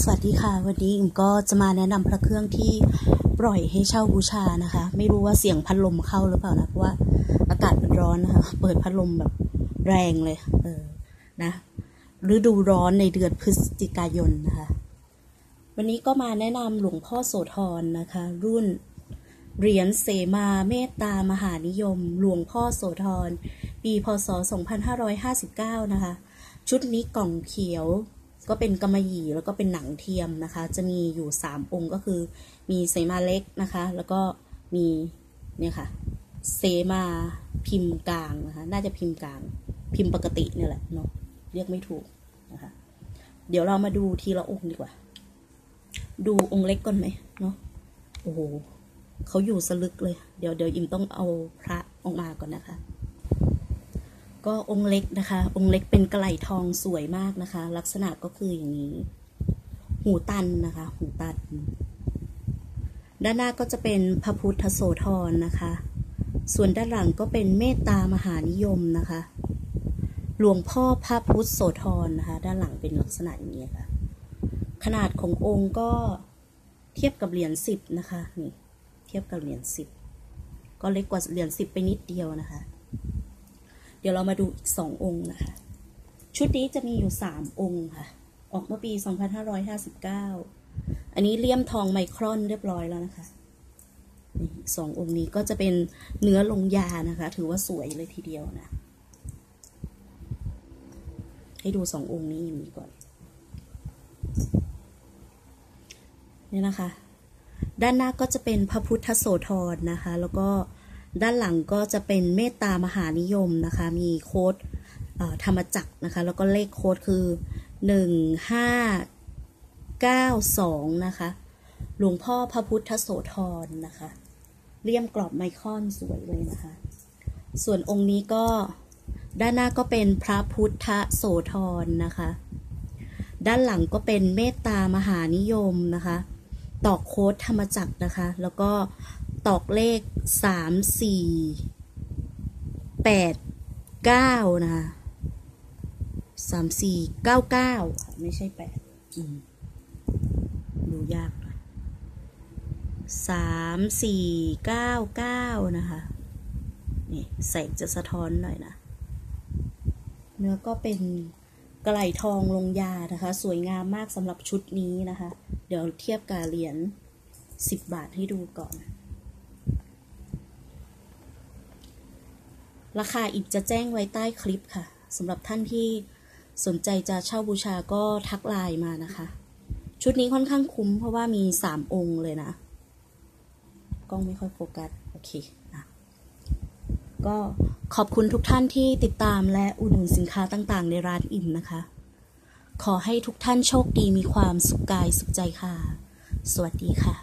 สวัสดีค่ะ วันนี้อิมก็จะมาแนะนำพระเครื่องที่ปล่อยให้เช่าบูชานะคะ ไม่รู้ว่าเสียงพัดลมเข้าหรือเปล่านะเพราะว่าอากาศมันร้อนนะคะ เปิดพัดลมแบบแรงเลย เออนะฤดูร้อนในเดือนพฤศจิกายนนะคะ วันนี้ก็มาแนะนำหลวงพ่อโสธรนะคะ รุ่นเหรียญเสมาเมตตามหานิยม หลวงพ่อโสธรปีพศ 2559 นะคะ ชุดนี้กล่องเขียว ก็เป็นกำมะหยี่แล้วก็เป็นหนังเทียมนะคะ จะมีอยู่สามองค์ก็คือ มีเสมาเล็กนะคะ แล้วก็มีเนี่ยค่ะเสมาพิมพ์กลางนะคะน่าจะพิมพ์กลาง พิมพ์ปกติเนี่ยแหละเนาะเรียกไม่ถูกนะคะ เดี๋ยวเรามาดูทีละองค์ดีกว่า ดูองค์เล็กก่อนไหมเนาะโอ้โหเขาอยู่สลึกเลย เดี๋ยวเดี๋ยวอิมต้องเอาพระออกมาก่อนนะคะ ก็องค์เล็กนะคะ องค์เล็กเป็นกระไหลทองสวยมากนะคะ ลักษณะก็คืออย่างนี้ หูตันนะคะ หูตัน ด้านหน้าก็จะเป็นพระพุทธโสธรนะคะ ส่วนด้านหลังก็เป็นเมตตามหานิยมนะคะ หลวงพ่อพระพุทธโสธรนะคะ ด้านหลังเป็นลักษณะอย่างนี้ค่ะ ขนาดขององค์ก็เทียบกับเหรียญสิบนะคะนี่เทียบกับเหรียญสิบก็เล็กกว่าเหรียญสิบไปนิดเดียวนะคะ เดี๋ยวเรามาดูอีกสององค์นะคะ ชุดนี้จะมีอยู่สามองค์ค่ะ ออกเมื่อปี 2559 อันนี้เลี่ยมทองไมครอนเรียบร้อยแล้วนะคะสององค์นี้ก็จะเป็นเนื้อลงยานะคะ ถือว่าสวยเลยทีเดียวนะ ให้ดูสององค์นี้อย่างนี้ก่อนเนี่ยนะคะ ด้านหน้าก็จะเป็นพระพุทธโสธรนะคะ แล้วก็ ด้านหลังก็จะเป็นเมตตามหานิยมนะคะ มีโค้ดธรรมจักรนะคะ แล้วก็เลขโค้ดคือหนึ่งห้าเก้าสองนะคะ หลวงพ่อพระพุทธโสธรนะคะ เลี่ยมกรอบไมคอนสวยเลยนะคะ ส่วนองค์นี้ก็ด้านหน้าก็เป็นพระพุทธโสธรนะคะ ด้านหลังก็เป็นเมตตามหานิยมนะคะ ตอกโค้ดธรรมจักรนะคะ แล้วก็ ตอกเลขสามสี่แปดเก้านะคะสามสี่เก้าเก้าไม่ใช่แปดดูยากสามสี่เก้าเก้านะคะนี่แสงจะสะท้อนหน่อยนะเนื้อก็เป็นกระไหลทองลงยานะคะ สวยงามมากสำหรับชุดนี้นะคะ เดี๋ยวเทียบกับเหรียญสิบบาทให้ดูก่อน ราคาอิบจะแจ้งไว้ใต้คลิปค่ะสำหรับท่านที่สนใจจะเช่าบูชาก็ทักไลน์มานะคะ ชุดนี้ค่อนข้างคุ้มเพราะว่ามีสามองค์เลยนะ กล้องไม่ค่อยโฟกัส โอเคนะก็ขอบคุณทุกท่านที่ติดตามและอุดหนุนสินค้าต่างๆ ในร้านอิ่มนะคะ ขอให้ทุกท่านโชคดีมีความสุขกายสุขใจค่ะ สวัสดีค่ะ